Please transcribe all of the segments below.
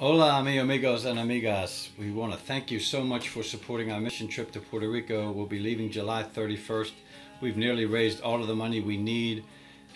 Hola, mi amigos and amigas. We want to thank you so much for supporting our mission trip to Puerto Rico. We'll be leaving July 31st. We've nearly raised all of the money we need,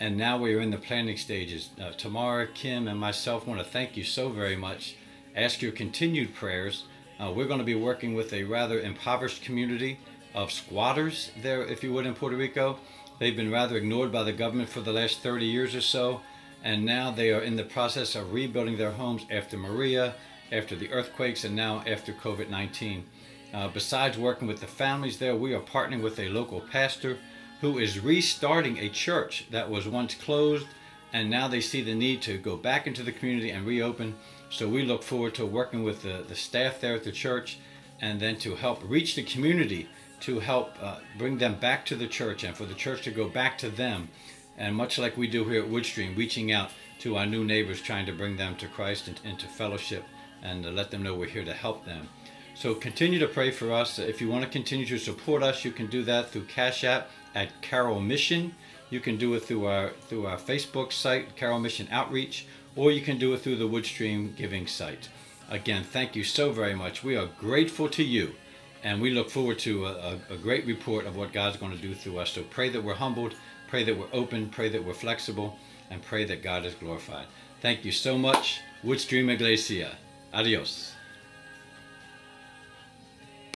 and now we are in the planning stages. Uh, Tamara, Kim, and myself want to thank you so very much. Ask your continued prayers. Uh, we're going to be working with a rather impoverished community of squatters there, if you would, in Puerto Rico. They've been rather ignored by the government for the last 30 years or so and now they are in the process of rebuilding their homes after Maria, after the earthquakes, and now after COVID 19. Uh, besides working with the families there, we are partnering with a local pastor who is restarting a church that was once closed, and now they see the need to go back into the community and reopen. So we look forward to working with the, the staff there at the church and then to help reach the community to help uh, bring them back to the church and for the church to go back to them and much like we do here at Woodstream, reaching out to our new neighbors, trying to bring them to Christ and into fellowship and let them know we're here to help them. So continue to pray for us. If you want to continue to support us, you can do that through Cash App at Carroll Mission. You can do it through our through our Facebook site, Carroll Mission Outreach, or you can do it through the Woodstream Giving site. Again, thank you so very much. We are grateful to you, and we look forward to a, a great report of what God's going to do through us. So pray that we're humbled Pray that we're open, pray that we're flexible, and pray that God is glorified. Thank you so much. Woodstream Iglesia. Adios.